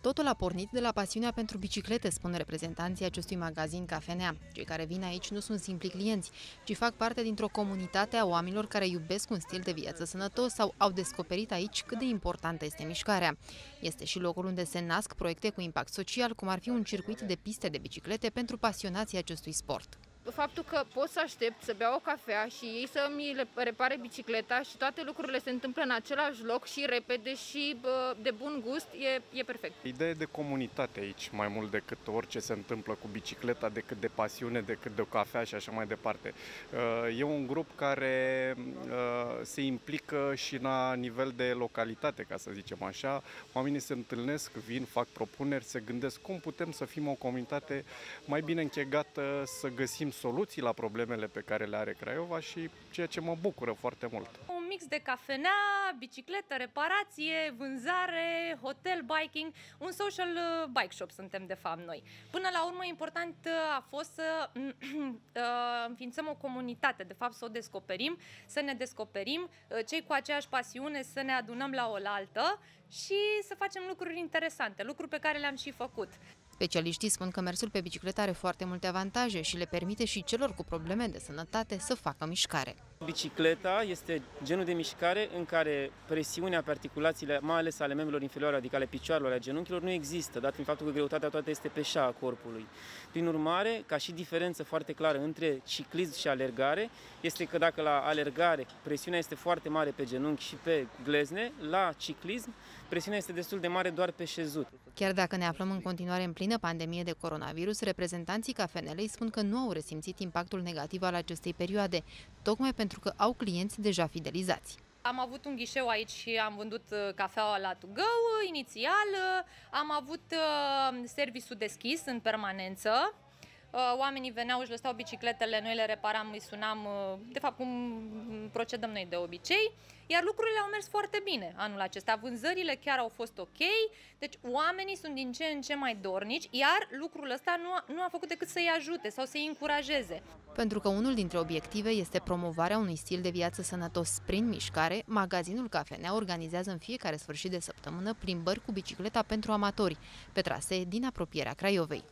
Totul a pornit de la pasiunea pentru biciclete, spun reprezentanții acestui magazin Cafenea. Cei care vin aici nu sunt simpli clienți, ci fac parte dintr-o comunitate a oamenilor care iubesc un stil de viață sănătos sau au descoperit aici cât de importantă este mișcarea. Este și locul unde se nasc proiecte cu impact social, cum ar fi un circuit de piste de biciclete pentru pasionații acestui sport faptul că pot să aștept să beau o cafea și ei să mi repare bicicleta și toate lucrurile se întâmplă în același loc și repede și de bun gust, e, e perfect. Ideea de comunitate aici, mai mult decât orice se întâmplă cu bicicleta, decât de pasiune, decât de o cafea și așa mai departe. Uh, e un grup care uh, se implică și la nivel de localitate, ca să zicem așa. Oamenii se întâlnesc, vin, fac propuneri, se gândesc cum putem să fim o comunitate mai bine închegată, să găsim soluții la problemele pe care le are Craiova și ceea ce mă bucură foarte mult. Un mix de cafenea, bicicletă, reparație, vânzare, hotel, biking, un social uh, bike shop suntem de fapt noi. Până la urmă important uh, a fost să uh, înființăm o comunitate, de fapt să o descoperim, să ne descoperim, cei cu aceeași pasiune să ne adunăm la oaltă și să facem lucruri interesante, lucruri pe care le-am și făcut. Specialiștii spun că mersul pe bicicletă are foarte multe avantaje și le permite și celor cu probleme de sănătate să facă mișcare. Bicicleta este genul de mișcare în care presiunea pe articulațiile, mai ales ale membrilor inferioare, adică ale picioarelor, ale genunchilor, nu există, dat fiind faptul că greutatea toată este pe șa a corpului. Prin urmare, ca și diferență foarte clară între ciclism și alergare, este că dacă la alergare presiunea este foarte mare pe genunchi și pe glezne, la ciclism presiunea este destul de mare doar pe șezut. Chiar dacă ne aflăm în continuare în plină pandemie de coronavirus, reprezentanții cafenelei spun că nu au resimțit impactul negativ al acestei perioade, tocmai pentru că au clienți deja fidelizați. Am avut un ghișeu aici și am vândut uh, cafeaua la to go inițial, uh, am avut uh, serviciul deschis în permanență, Uh, oamenii veneau, își lăsau bicicletele, noi le reparam, îi sunam, uh, de fapt cum procedăm noi de obicei, iar lucrurile au mers foarte bine anul acesta. Vânzările chiar au fost ok, deci oamenii sunt din ce în ce mai dornici, iar lucrul ăsta nu a, nu a făcut decât să-i ajute sau să-i încurajeze. Pentru că unul dintre obiective este promovarea unui stil de viață sănătos prin mișcare, magazinul Cafenea organizează în fiecare sfârșit de săptămână plimbări cu bicicleta pentru amatori, pe trasee din apropierea Craiovei.